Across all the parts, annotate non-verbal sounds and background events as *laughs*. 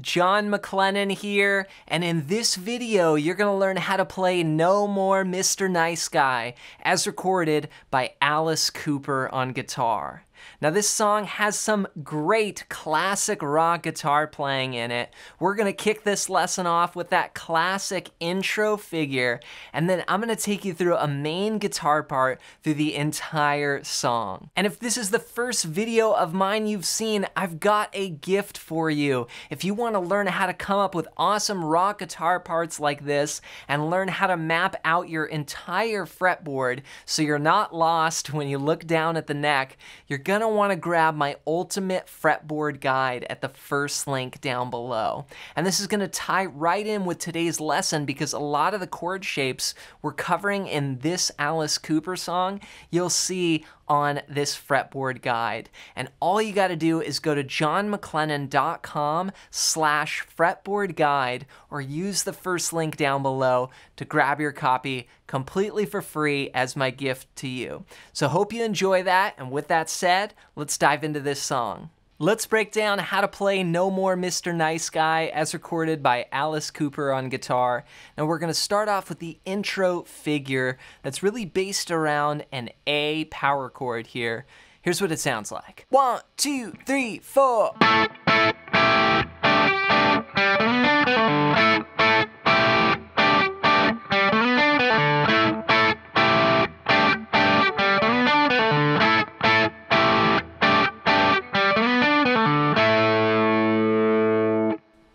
Jon MacLennan here, and in this video you're gonna learn how to play No More Mr. Nice Guy, as recorded by Alice Cooper on guitar. Now, this song has some great classic rock guitar playing in it. We're gonna kick this lesson off with that classic intro figure, and then I'm gonna take you through a main guitar part through the entire song. And if this is the first video of mine you've seen, I've got a gift for you. If you wanna learn how to come up with awesome rock guitar parts like this and learn how to map out your entire fretboard so you're not lost when you look down at the neck, you're gonna wanna grab my ultimate fretboard guide at the first link down below. And this is gonna tie right in with today's lesson because a lot of the chord shapes we're covering in this Alice Cooper song, you'll see on this fretboard guide. And all you got to do is go to jonmaclennan.com slash fretboard guide or use the first link down below to grab your copy completely for free as my gift to you. So hope you enjoy that. And with that said, let's dive into this song. Let's break down how to play No More Mr. Nice Guy as recorded by Alice Cooper on guitar. Now we're going to start off with the intro figure that's really based around an A power chord here. Here's what it sounds like. One, two, three, four.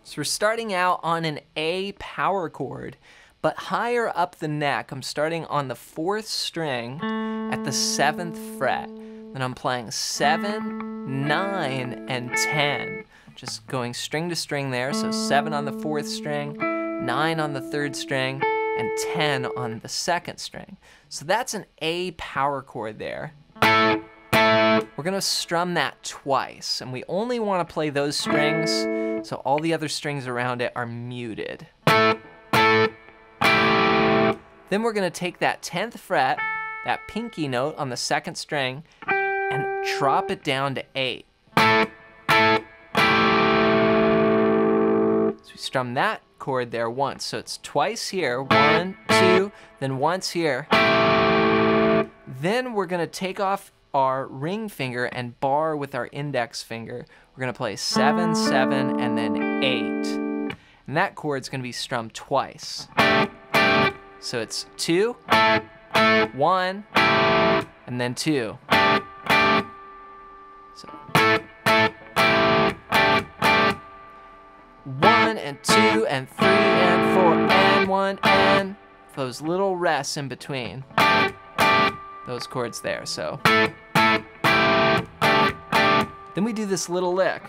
So we're starting out on an A power chord, but higher up the neck, I'm starting on the fourth string at the seventh fret. Then I'm playing seven, nine, and 10. Just going string to string there. So seven on the fourth string, nine on the third string, and 10 on the second string. So that's an A power chord there. We're gonna strum that twice, and we only wanna play those strings Mm-hmm. so all the other strings around it are muted. Then we're gonna take that 10th fret, that pinky note on the second string, and drop it down to eight. So we strum that chord there once. So it's twice here, one, two, then once here. Then we're gonna take off our ring finger and bar with our index finger. We're gonna play seven, seven, and then eight. And that chord's gonna be strummed twice. So it's two, one, and then two. So one and two and three and four and one and those little rests in between those chords there. So then we do this little lick.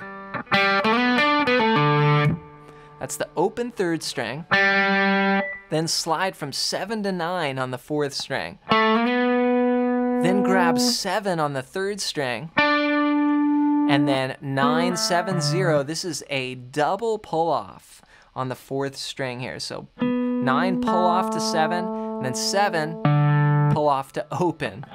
That's the open third string. Then slide from seven to nine on the fourth string. Then grab seven on the third string. And then nine, seven, zero. This is a double pull off on the fourth string here. So nine pull off to seven, and then seven pull off to open.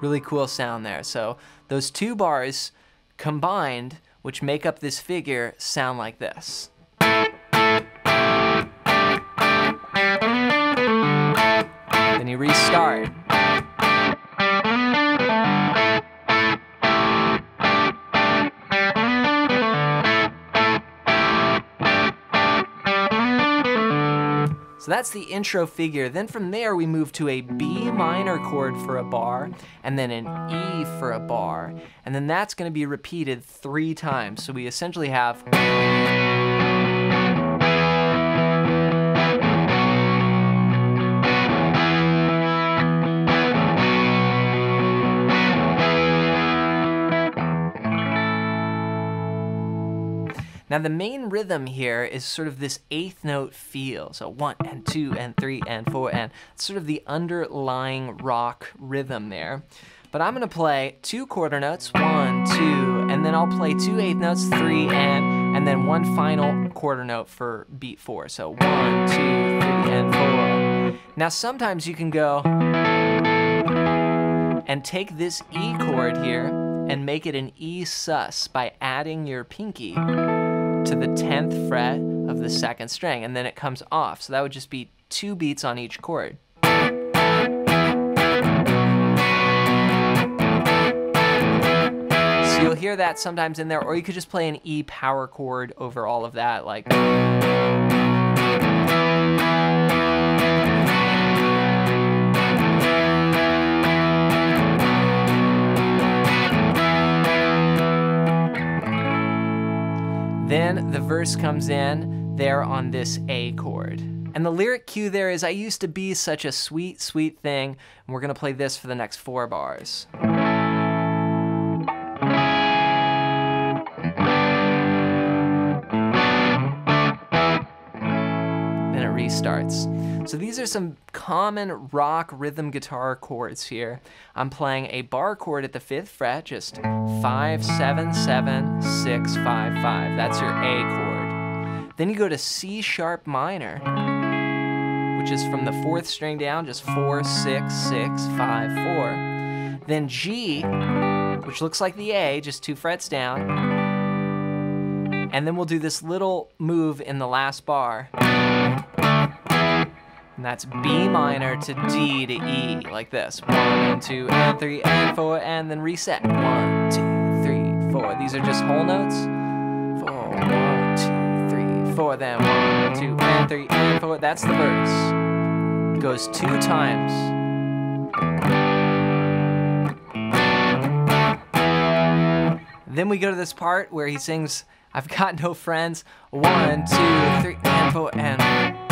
Really cool sound there. So those two bars combined, which make up this figure, sound like this. Then you restart. So that's the intro figure. Then from there, we move to a B minor chord for a bar, and then an E for a bar. And then that's gonna be repeated three times. So we essentially have Now the main rhythm here is sort of this eighth note feel. So one and two and three and four and it's sort of the underlying rock rhythm there. But I'm gonna play two quarter notes, one, two, and then I'll play two eighth notes, three and, and then one final quarter note for beat four. So one, two, three, and four. Now sometimes you can go and and take this E chord here and make it an E sus by adding your pinky to the 10th fret of the second string, and then it comes off. So that would just be two beats on each chord. So you'll hear that sometimes in there, or you could just play an E power chord over all of that, like. Then the verse comes in there on this A chord. And the lyric cue there is, I used to be such a sweet, sweet thing. And we're gonna play this for the next four bars. It restarts. So these are some common rock rhythm guitar chords here. I'm playing a bar chord at the fifth fret, just five, seven, seven, six, five, five. That's your A chord. Then you go to C sharp minor, which is from the fourth string down, just four, six, six, five, four. Then G, which looks like the A, just two frets down. And then we'll do this little move in the last bar. And that's B minor to D to E, like this. One, and two, and three, and four, and then reset. One, two, three, four. These are just whole notes. Four, one, two, three, four. Then one, two, and three, and four. That's the verse. It goes two times. Then we go to this part where he sings, I've got no friends. One, two, three, and four, and.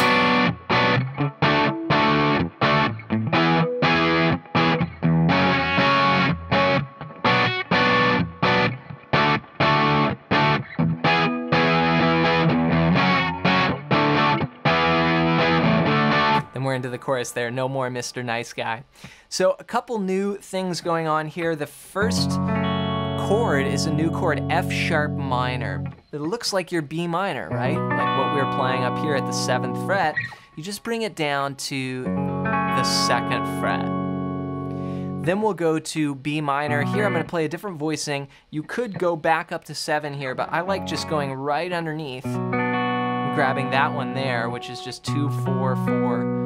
We're into the chorus there. No more Mr. Nice Guy. So a couple new things going on here. The first chord is a new chord, F sharp minor. It looks like your B minor, right? Like what we were playing up here at the seventh fret. You just bring it down to the second fret. Then we'll go to B minor. Here I'm gonna play a different voicing. You could go back up to seven here, but I like just going right underneath grabbing that one there, which is just two, four, four,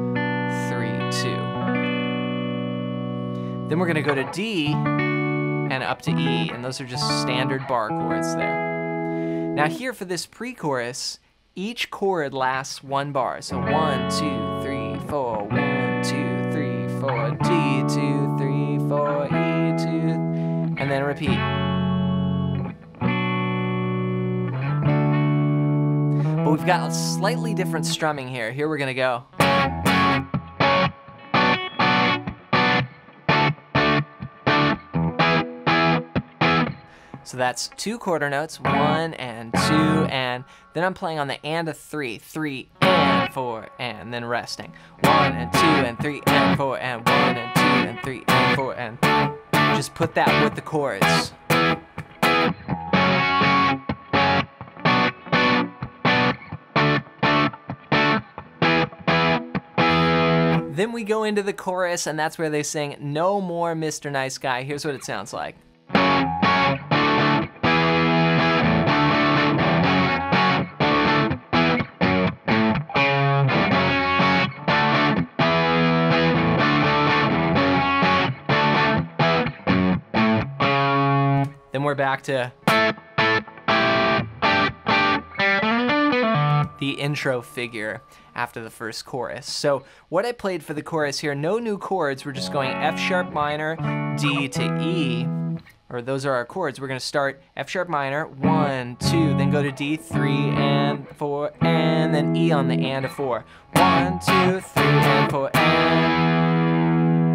Then we're gonna go to D and up to E, and those are just standard bar chords there. Now here for this pre-chorus, each chord lasts one bar. So one, two, three, four, one, two, three, four, D, two, three, four, E, two, and then repeat. But we've got a slightly different strumming here. Here we're gonna go. So that's two quarter notes, one and two, and then I'm playing on the and of three, three and four, and then resting. One and two and three and four, and one and two and three and four, and just put that with the chords. Then we go into the chorus, and that's where they sing, No More Mr. Nice Guy. Here's what it sounds like. We're back to the intro figure after the first chorus. So what I played for the chorus here, no new chords, we're just going F sharp minor, D to E, or those are our chords. We're gonna start F sharp minor, one, two, then go to D, three and four, and then E on the and of four. One, two, three, and four, and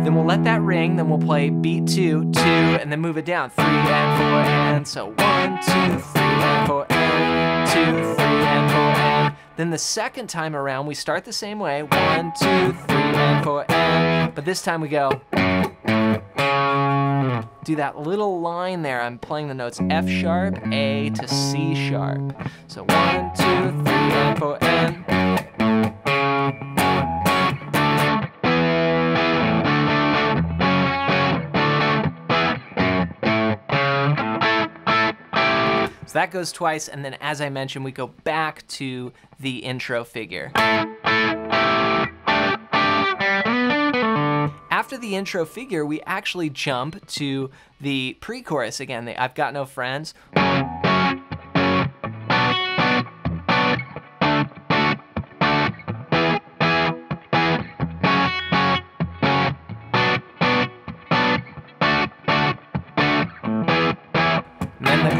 then we'll let that ring, then we'll play beat two, two, and then move it down. Three and four and so one, two, three and four and two, three and four and. Then the second time around, we start the same way. One, two, three and four and. But this time we go. Do that little line there. I'm playing the notes F sharp, A to C sharp. So one, two, three and four and. So that goes twice, and then as I mentioned, we go back to the intro figure. After the intro figure, we actually jump to the pre-chorus again, the I've Got No Friends.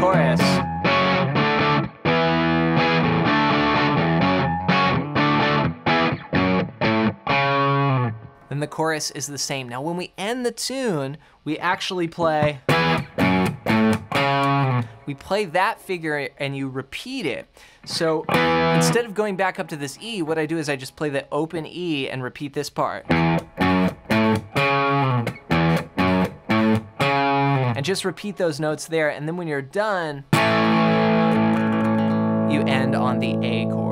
Chorus. The chorus is the same. Now when we end the tune, we actually play we play that figure and you repeat it. So instead of going back up to this E, what I do is I just play the open E and repeat this part. And just repeat those notes there, and then when you're done, you end on the A chord.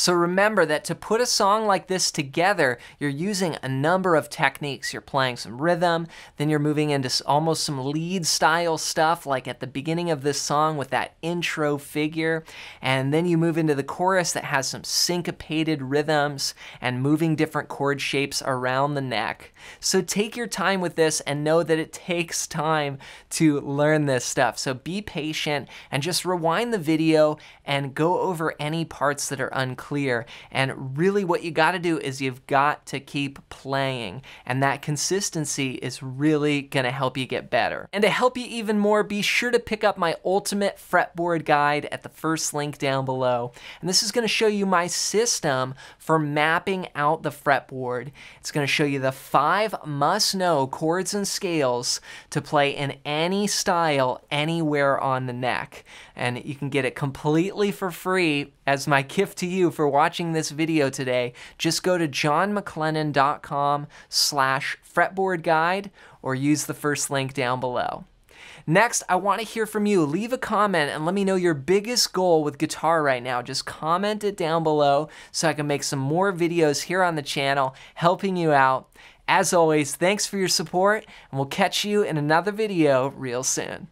So remember that to put a song like this together, you're using a number of techniques. You're playing some rhythm, then you're moving into almost some lead style stuff, like at the beginning of this song with that intro figure, and then you move into the chorus that has some syncopated rhythms and moving different chord shapes around the neck. So take your time with this and know that it *laughs* takes time to learn this stuff. So be patient and just rewind the video and go over any parts that are unclear clear. And really what you got to do is you've got to keep playing. And that consistency is really going to help you get better. And to help you even more, be sure to pick up my ultimate fretboard guide at the first link down below. And this is going to show you my system for mapping out the fretboard. It's going to show you the five must-know chords and scales to play in any style anywhere on the neck. And you can get it completely for free as my gift to you for watching this video today, just go to jonmaclennan.com slash fretboard guide or use the first link down below. Next, I want to hear from you. Leave a comment and let me know your biggest goal with guitar right now. Just comment it down below so I can make some more videos here on the channel helping you out. As always, thanks for your support and we'll catch you in another video real soon.